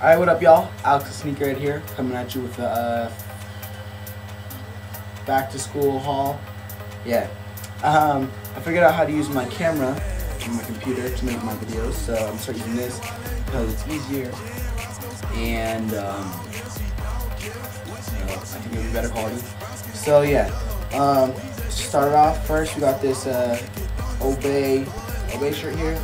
Alright, what up, y'all? Alex the Sneakerhead here, coming at you with the uh, back to school haul. Yeah. Um, I figured out how to use my camera on my computer to make my videos, so I'm gonna start using this because it's easier and um, know, I think it'll be better quality. So yeah. Um, start off first, we got this uh, Obey Obey shirt here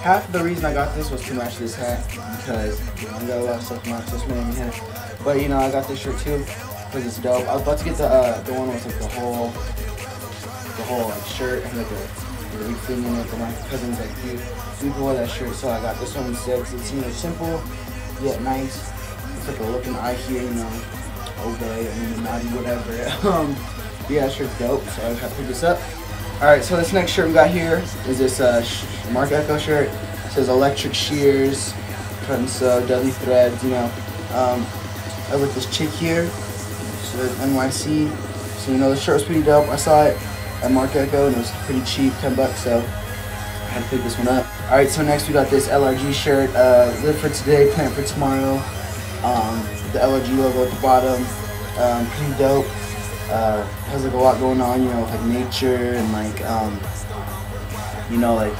half the reason I got this was to match this hat because you know, I got a lot of stuff to match this Miami hat. But you know, I got this shirt too because it's dope. I was about to get the uh, the one with like the whole the whole like shirt and like a, thing in it. But my cousin's like, you can wear that shirt. So I got this one instead. Cause it's you know simple yet nice. It's like a looking eye here, you know, obey, Illuminati, whatever. um, yeah, shirt's dope. So I have to pick this up. Alright, so this next shirt we got here is this uh, Marc Ecko shirt. It says electric shears, cut and sew, deadly threads, you know. Um, I like this chick here, says NYC. So, you know, the shirt was pretty dope. I saw it at Marc Ecko and it was pretty cheap, 10 bucks, so I had to pick this one up. Alright, so next we got this LRG shirt, uh, live for today, plan for tomorrow. Um, the LRG logo at the bottom, um, pretty dope uh, has like a lot going on, you know, with like nature and like, um, you know, like,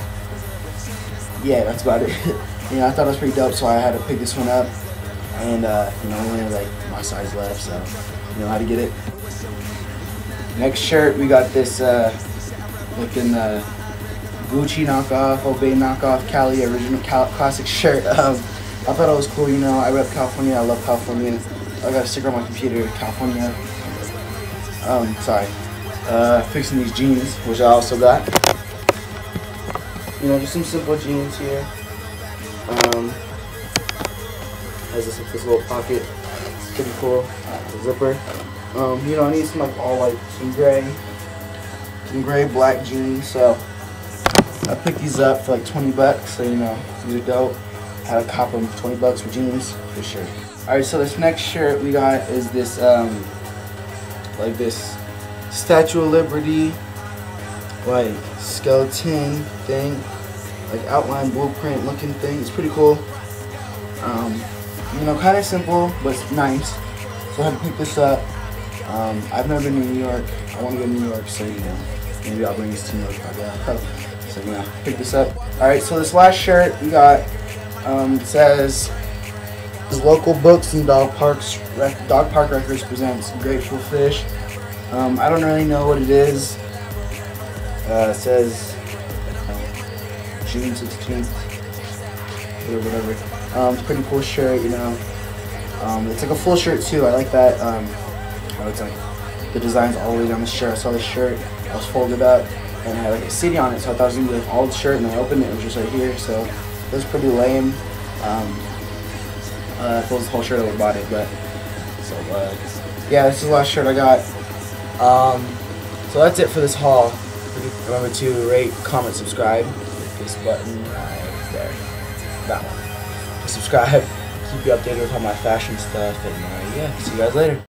yeah, that's about it. you know, I thought it was pretty dope, so I had to pick this one up. And, uh, you know, only like my size left, so you know how to get it. Next shirt, we got this, uh, looking, uh, Gucci knockoff, Obey knockoff, Cali original Cal classic shirt. Um, I thought it was cool, you know, I rep California, I love California. I got a sticker on my computer, California um, sorry, uh, fixing these jeans, which I also got. You know, just some simple jeans here. Um, has this, this little pocket, it's pretty cool, zipper. Um, you know, I need some like all like some gray, some gray black jeans. So I picked these up for like 20 bucks. So you know, these are dope. I Had to cop them 20 bucks for jeans for sure. All right, so this next shirt we got is this um, like this Statue of Liberty, like skeleton thing, like outline blueprint looking thing. It's pretty cool. Um, you know, kind of simple, but nice. So I had to pick this up. Um, I've never been to New York. I want to go to New York, so you know, maybe I'll bring this to New York. So yeah, pick this up. All right, so this last shirt we got um, says local books and dog parks. Dog Park Records presents Grateful Fish. Um, I don't really know what it is. Uh, it says um, June 16th, whatever, whatever. Um, pretty cool shirt, you know. Um, it's like a full shirt too. I like that. Um, it's like the designs all the way down the shirt. I saw the shirt. I was folded up and it had like a city on it, so I thought it was gonna be all the shirt. And I opened it, it was just right here. So it was pretty lame. Um, uh, if it was the whole shirt, I would have bought it, but so uh, yeah, this is the last shirt I got. Um, so that's it for this haul. Remember to rate, comment, subscribe. This button right there. That one. Subscribe. Keep you updated with all my fashion stuff. And uh, yeah, see you guys later.